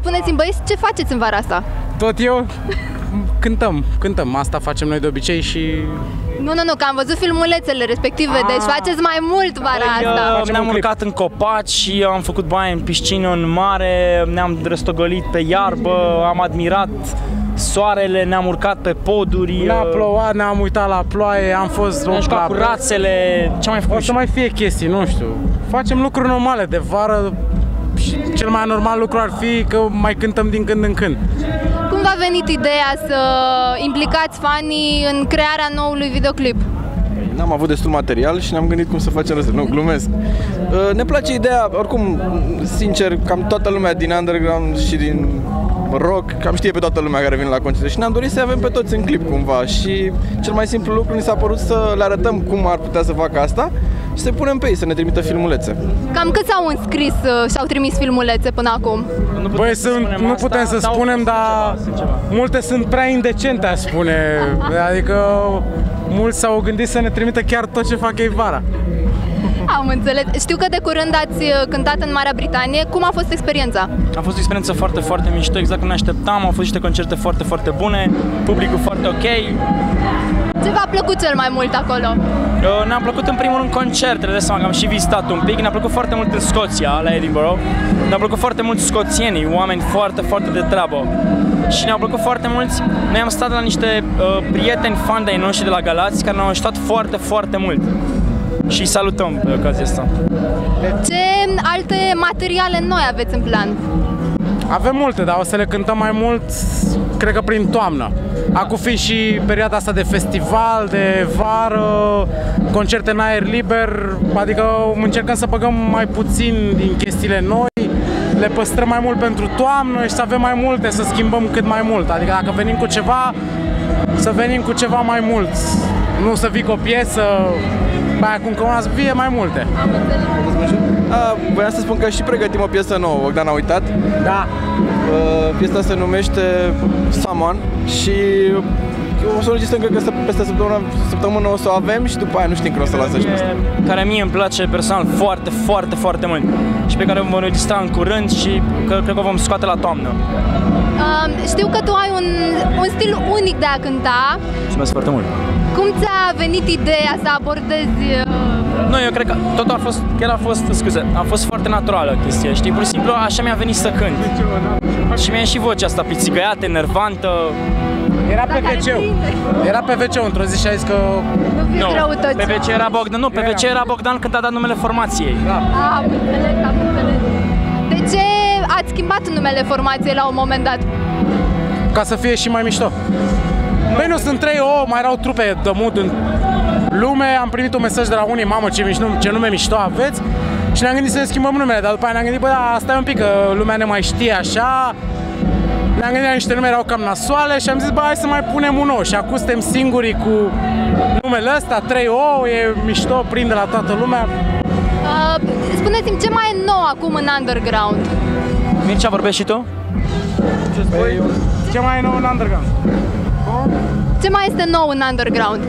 spuneți-mi băieți, ce faceți în vara asta? Tot eu cântăm, cântăm. Asta facem noi de obicei și Nu, nu, nu, că am văzut filmulețele respective, deci faceți mai mult vara asta. Uh, Ne-am urcat în copaci și am făcut baie în piscină, în mare, ne-am răstogolit pe iarbă, am admirat soarele, ne-am urcat pe poduri, ne-a uh, plouat, ne-am uitat la ploaie, am fost ne-am jucat cu la rațele, ce mai O făcut? să mai fie chestii, nu știu. Facem lucruri normale de vară și cel mai normal lucru ar fi că mai cântăm din când în când. Cum v-a venit ideea să implicați fanii în crearea noului videoclip? N-am avut destul material și ne-am gândit cum să facem asta. Nu, glumesc. Uh, Ne place ideea, oricum, sincer, cam toată lumea din underground și din rock, cam știe pe toată lumea care vine la concerte și ne-am dorit să avem pe toți în clip cumva și cel mai simplu lucru ni s-a părut să le arătăm cum ar putea să facă asta și să punem pe ei să ne trimită filmulețe. Cam cât s-au înscris uh, și au trimis filmulețe până acum? Nu putem Băi, să sunt, spunem nu asta, putem să dau spunem, ceva, dar sunt ceva. multe sunt prea indecente, aș spune. Adică mulți s-au gândit să ne trimită chiar tot ce fac ei vara. Am înțeles. Știu că de curând ați uh, cântat în Marea Britanie. Cum a fost experiența? A fost o experiență foarte, foarte mișto, exact cum ne așteptam, au fost niște concerte foarte, foarte bune, publicul foarte ok. Ce v-a plăcut cel mai mult acolo? Uh, Ne-a plăcut în primul rând concertele, de seama că am și vizitat un pic, ne-a plăcut foarte mult în Scoția, la Edinburgh. Ne-au plăcut foarte mult scoțienii, oameni foarte, foarte de treabă. Și ne-au plăcut foarte mulți. Noi am stat la niște uh, prieteni fan de-ai noștri de la Galați care ne-au ajutat foarte, foarte mult. Și îi salutăm pe ocazia asta. Ce alte materiale noi aveți în plan? Avem multe, dar o să le cântăm mai mult, cred că prin toamnă. Acum fi și perioada asta de festival, de vară, concerte în aer liber, adică încercăm să băgăm mai puțin din chestiile noi, le păstrăm mai mult pentru toamnă și să avem mai multe, să schimbăm cât mai mult. Adică dacă venim cu ceva, să venim cu ceva mai mult. Nu să vii cu o piesă, mai acum că una să fie mai multe. A, voiam să spun că și pregătim o piesă nouă, Bogdan a uitat. Da. Uh, Piesa se numește Someone și o să o înregistrăm, cred că să- peste săptămână, săptămână o să o avem și după aia nu știm când o să lasă și pe asta. care mie îmi place personal foarte, foarte, foarte mult și pe care o vom înregistra în curând și că, cred că o vom scoate la toamnă. Uh, știu că tu ai un, un stil unic de a cânta. Mulțumesc foarte mult! Cum ți-a venit ideea să abordezi uh, Nu, eu cred că totul a fost, chiar a fost, scuze, a fost foarte naturală chestia, știi? Pur și simplu așa mi-a venit să cânt. Și mi-a și vocea asta pițigăiată, enervantă. Era pe care wc prinde? Era pe wc într-o zi și a zis că Nu fiți Nu, răutăți. pe VC era Bogdan, nu, pe VC era Bogdan când a dat numele formației. Ah, Am înțeles, am înțeles. De ce ați schimbat numele formației la un moment dat? ca să fie și mai mișto. Băi, nu sunt trei, o, mai erau trupe de mood în lume, am primit un mesaj de la unii, mamă, ce, mișto, ce nume mișto aveți, și ne-am gândit să ne schimbăm numele, dar după aia ne-am gândit, bă, da, stai un pic, că lumea ne mai știe așa, ne-am gândit la niște nume, erau cam nasoale și am zis, bă, hai să mai punem un nou și acum suntem singurii cu numele ăsta, 3O, e mișto, prinde la toată lumea. Uh, spuneți-mi, ce mai e nou acum în underground? Mircea, vorbești și tu? Ce mai e nou în underground? Ce mai este nou în underground?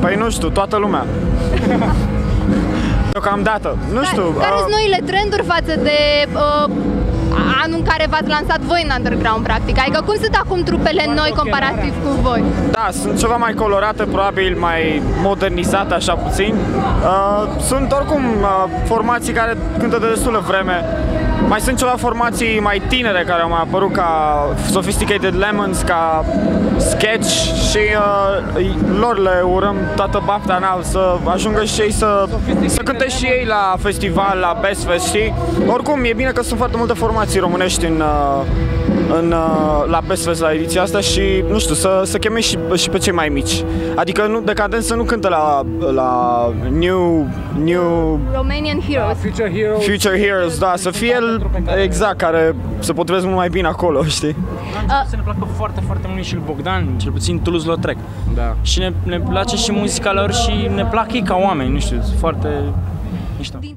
Păi nu știu, toată lumea. Deocamdată. Nu știu. Care uh, sunt noile trenduri față de uh, anul în care v-ați lansat voi în underground, practic? Adică cum sunt acum trupele noi comparativ cu voi? Da, sunt ceva mai colorate, probabil mai modernizate așa puțin. Uh, sunt oricum uh, formații care cântă de destulă vreme. Mai sunt ceva formații mai tinere care au mai apărut ca Sophisticated Lemons, ca Sketch și uh, lor le urăm toată bafta în alt să ajungă și ei să, să cânte și ei la festival, la Best Fest, știi? Oricum, e bine că sunt foarte multe formații românești în, uh, în, uh, la Best Fest la ediția asta și, nu știu, să, să cheme și, și pe cei mai mici. Adică nu, Decadență nu cântă la, la New, new Romanian Heroes. Future Hero. Future Heroes, da, să fie el, exact, care se potrivesc mult mai bine acolo, știi? Să ne placă foarte, foarte mult și lui Bogdan, cel puțin Toulouse-Lautrec. Da. Și ne, ne place și muzica lor și ne plac ei ca oameni, nu știu, sunt foarte mișto. Din